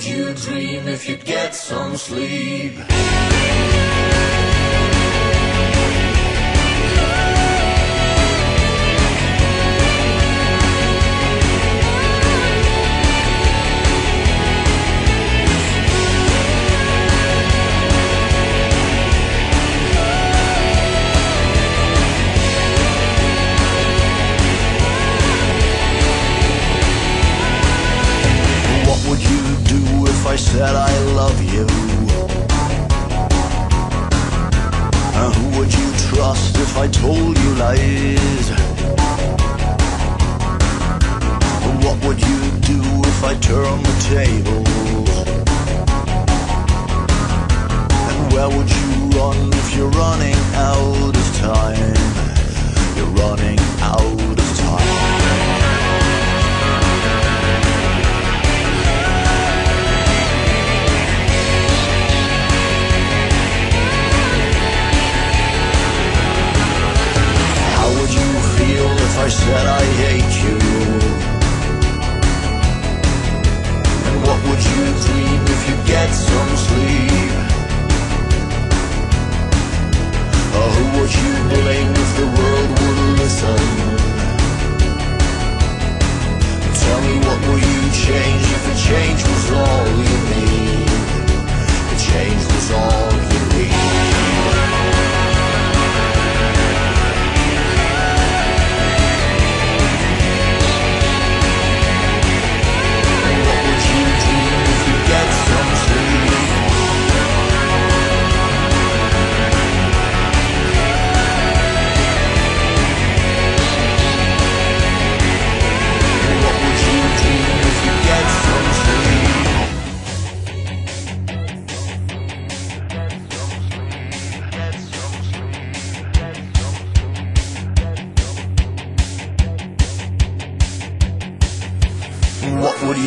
Would you dream if you'd get some sleep? I said I love you? And who would you trust if I told you lies? What would you do if I turned the tables? Sleep?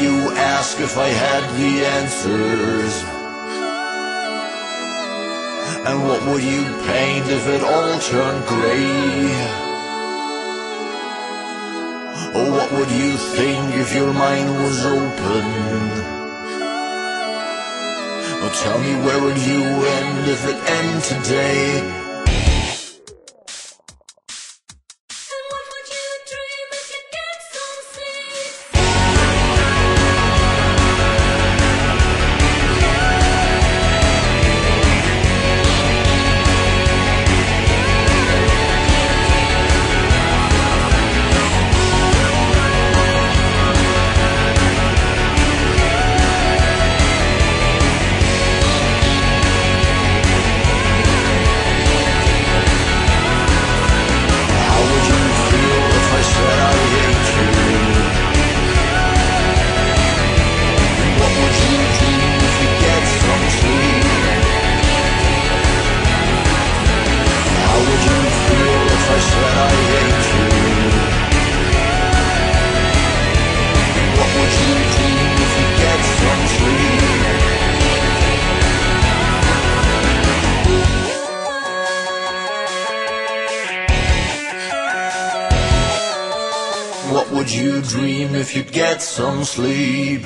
You ask if I had the answers? And what would you paint if it all turned grey? Or what would you think if your mind was open? Or tell me where would you end if it end today? Would you dream if you'd get some sleep?